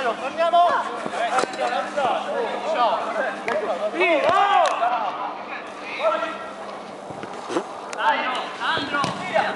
Allora, torniamo! Ciao! Dai, Andro! Via!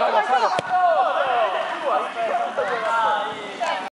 Vamos, vamos.